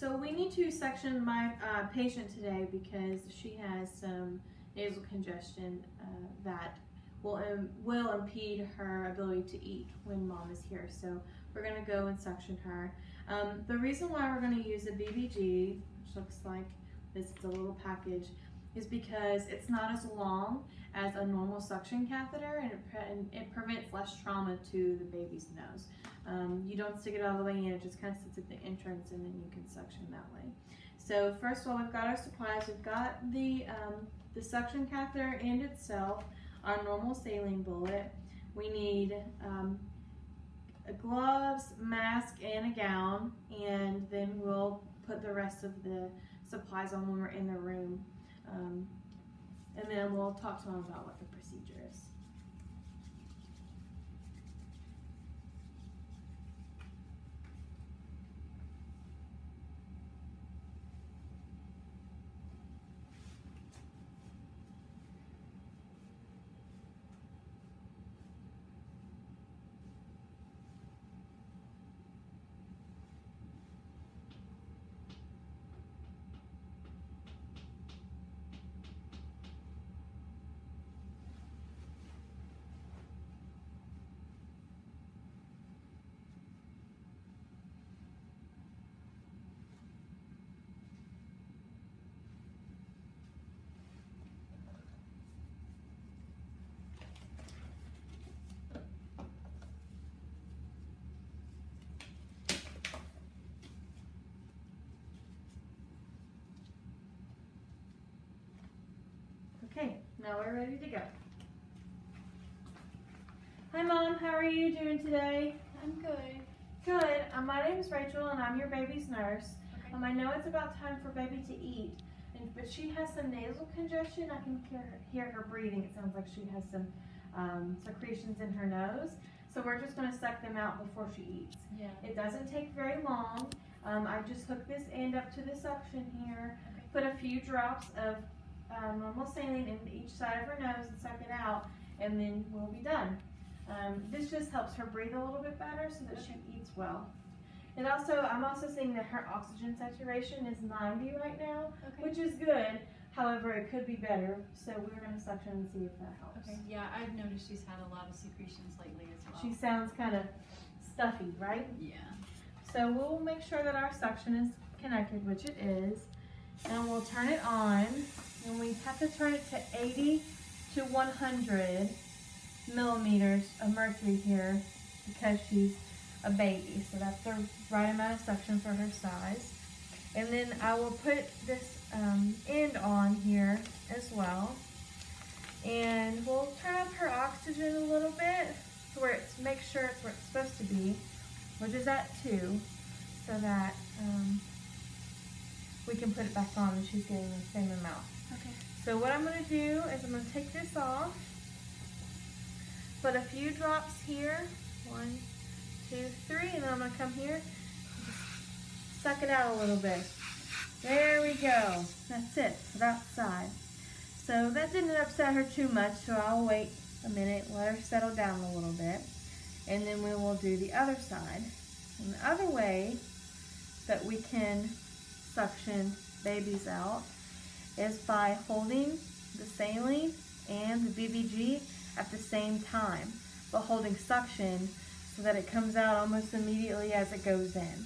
So we need to section my uh, patient today because she has some nasal congestion uh, that will um, will impede her ability to eat when mom is here. So we're gonna go and suction her. Um, the reason why we're gonna use a BBG, which looks like this is a little package, is because it's not as long as a normal suction catheter and it, pre and it prevents less trauma to the baby's nose. Um, you don't stick it all the way in, it just kind of sits at the entrance and then you can suction that way. So first of all, we've got our supplies. We've got the, um, the suction catheter and itself, our normal saline bullet. We need um, gloves, mask, and a gown, and then we'll put the rest of the supplies on when we're in the room. Um, and then we'll talk to them about what the procedure is. Okay, now we're ready to go. Hi Mom, how are you doing today? I'm good. Good. Um, my name is Rachel and I'm your baby's nurse. Okay. Um, I know it's about time for baby to eat, and, but she has some nasal congestion. I can hear her, hear her breathing. It sounds like she has some um, secretions in her nose. So we're just going to suck them out before she eats. Yeah. It doesn't take very long. Um, I just hook this end up to the suction here, Okay. put a few drops of uh, normal saline in each side of her nose and suck it out, and then we'll be done. Um, this just helps her breathe a little bit better so that she eats well. And also, I'm also seeing that her oxygen saturation is 90 right now, Okay. which is good. However, it could be better, so we're going to suction and see if that helps. Okay. Yeah, I've noticed she's had a lot of secretions lately as well. She sounds kind of stuffy, right? yeah. So we'll make sure that our suction is connected, which it is, and we'll turn it on. And we have to turn it to 80 to 100 millimeters of mercury here because she's a baby. So that's the right amount of suction for her size. And then I will put this um, end on here as well. And we'll turn up her oxygen a little bit to where it's, make sure it's where it's supposed to be which is at two, so that um, we can put it back on and she's getting the same amount. Okay. So what I'm going to do is I'm going to take this off, put a few drops here, one, two, three, and then I'm going to come here and just suck it out a little bit. There we go. That's it for that side. So that didn't upset her too much, so I'll wait a minute, let her settle down a little bit, and then we will do the other side. And the other way that we can suction babies out is by holding the saline and the BBG at the same time, but holding suction so that it comes out almost immediately as it goes in.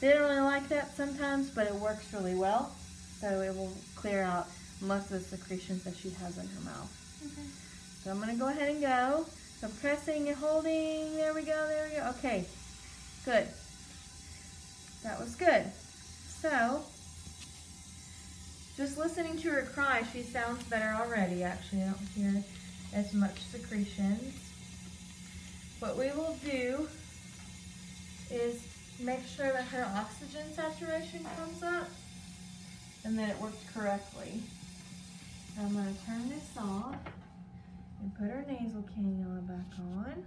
They don't really like that sometimes, but it works really well. So it will clear out most of the secretions that she has in her mouth. Okay. So I'm gonna go ahead and go. So I'm pressing and holding. There we go, there we go. Okay, good. That was good. So, just listening to her cry, she sounds better already, actually. I don't hear as much secretions. What we will do is make sure that her oxygen saturation comes up and that it works correctly. I'm going to turn this off and put our nasal cannula back on.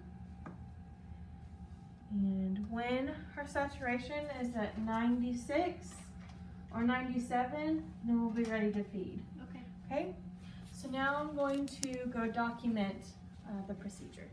And when her saturation is at 96 or 97, then we'll be ready to feed. Okay. Okay? So now I'm going to go document uh, the procedure.